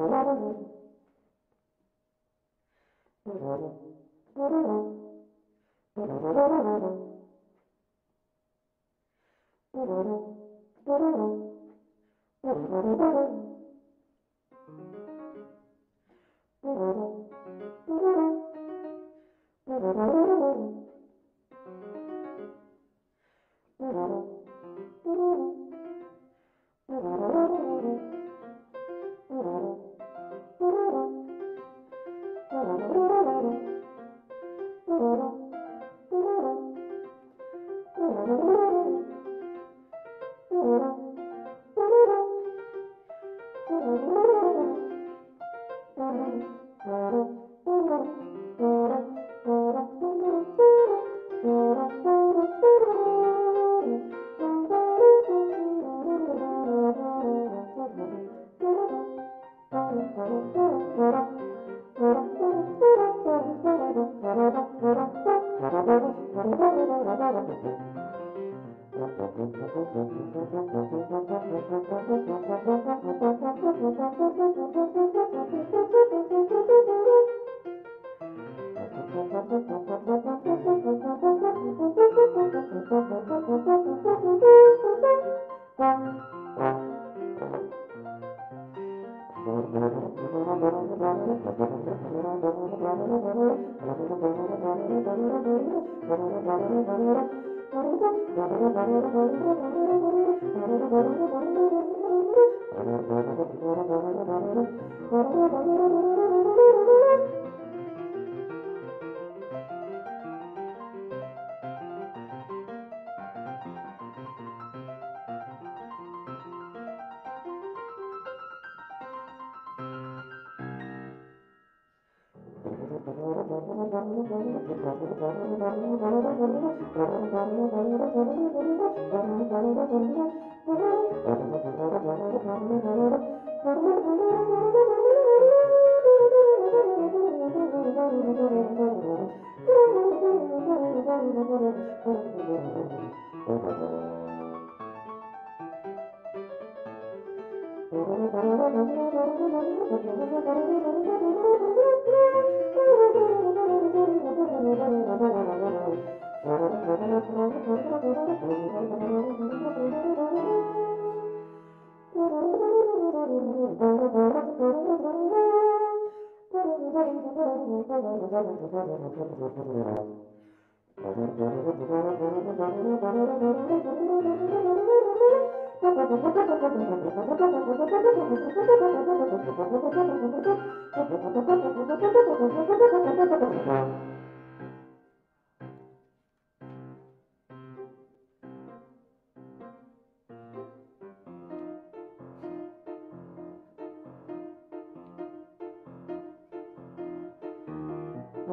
Thank. nosotros.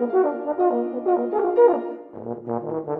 Thank you.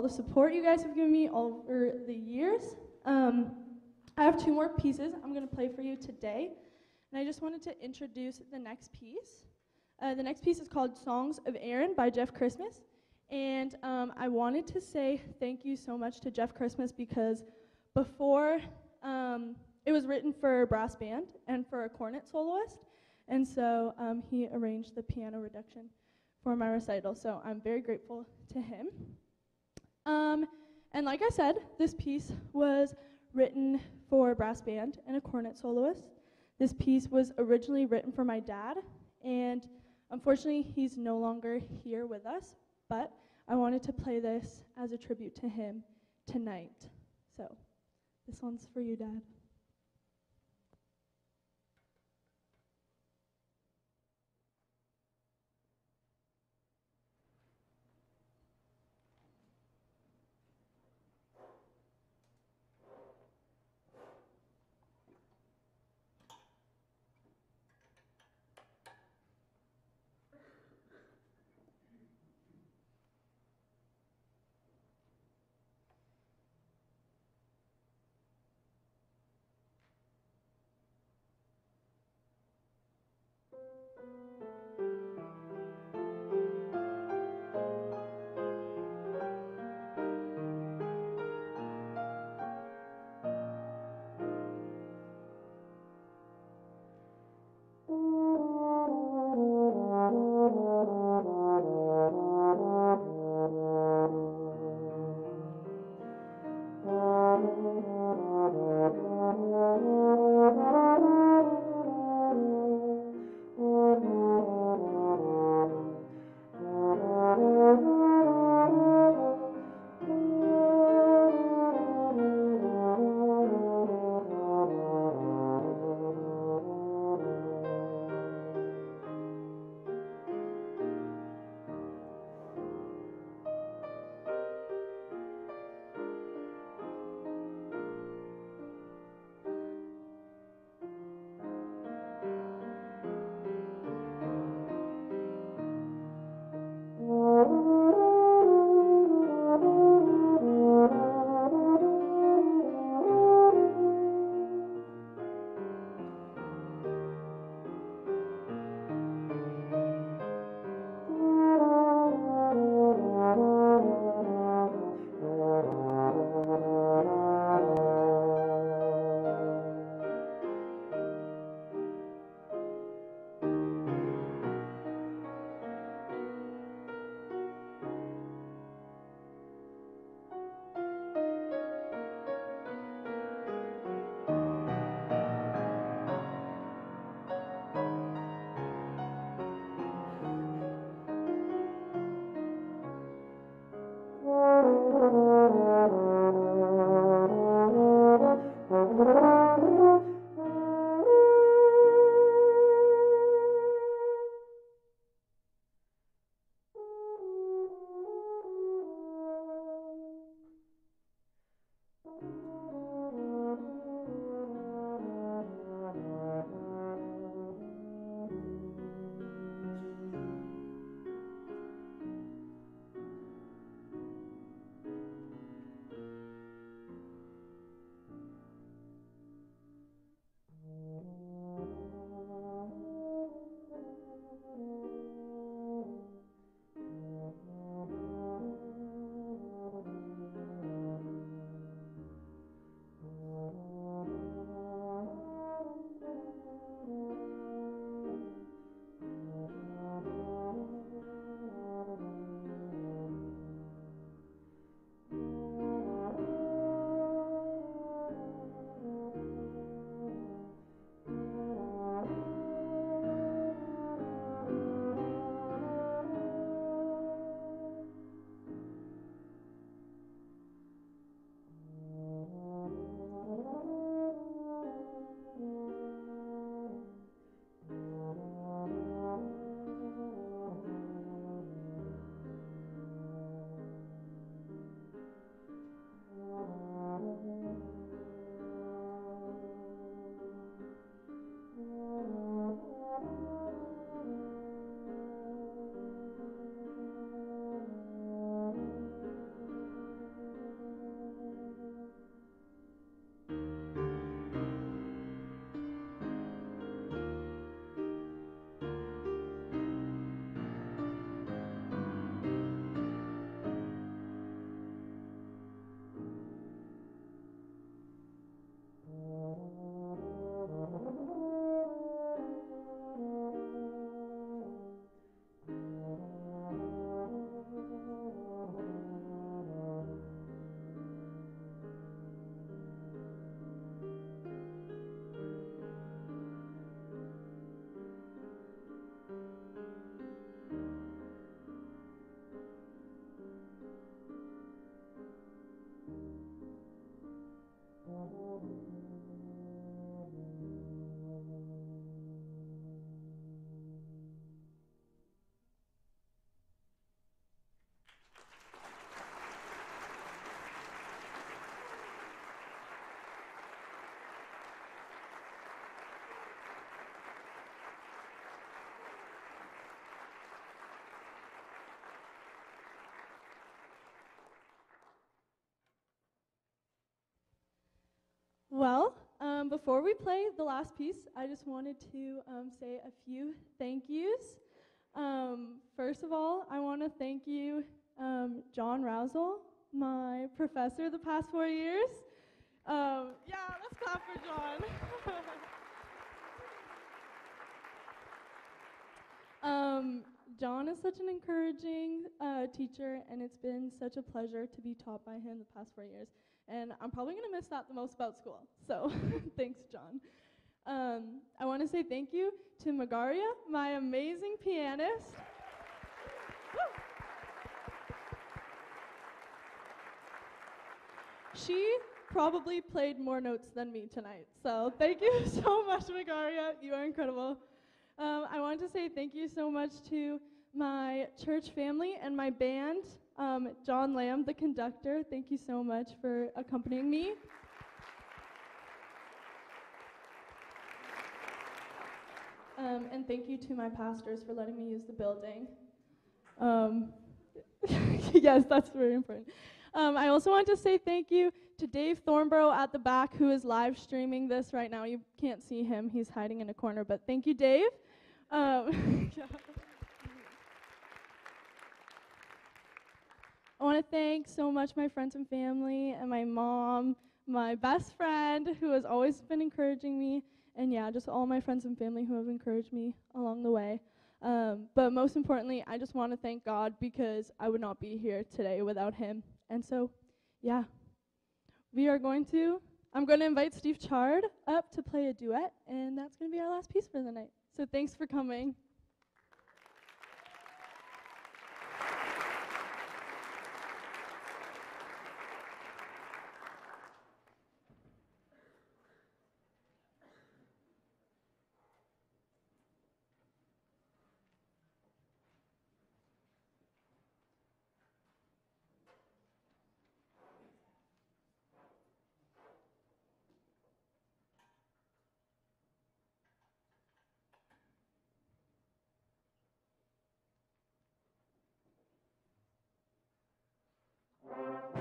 all the support you guys have given me over the years. Um, I have two more pieces I'm going to play for you today. And I just wanted to introduce the next piece. Uh, the next piece is called Songs of Aaron by Jeff Christmas. And um, I wanted to say thank you so much to Jeff Christmas because before um, it was written for brass band and for a cornet soloist. And so um, he arranged the piano reduction for my recital. So I'm very grateful to him. Um, and like I said, this piece was written for brass band and a cornet soloist. This piece was originally written for my dad, and unfortunately, he's no longer here with us, but I wanted to play this as a tribute to him tonight. So, this one's for you, Dad. Well, um, before we play the last piece, I just wanted to um, say a few thank yous. Um, first of all, I want to thank you, um, John Rousel, my professor the past four years. Um, yeah, let's clap for John. Um, John is such an encouraging uh, teacher, and it's been such a pleasure to be taught by him the past four years. And I'm probably going to miss that the most about school. So thanks, John. Um, I want to say thank you to Magaria, my amazing pianist. she probably played more notes than me tonight. So thank you so much, Magaria. You are incredible. Um, I want to say thank you so much to my church family and my band. Um, John Lamb, the conductor, thank you so much for accompanying me. Um, and thank you to my pastors for letting me use the building. Um, yes, that's very important. Um, I also want to say thank you to Dave Thornborough at the back who is live streaming this right now. You can't see him, he's hiding in a corner, but thank you, Dave. I want to thank so much my friends and family and my mom, my best friend who has always been encouraging me, and yeah, just all my friends and family who have encouraged me along the way. Um, but most importantly, I just want to thank God because I would not be here today without Him. And so, yeah, we are going to, I'm going to invite Steve Chard up to play a duet, and that's going to be our last piece for the night. So thanks for coming. Música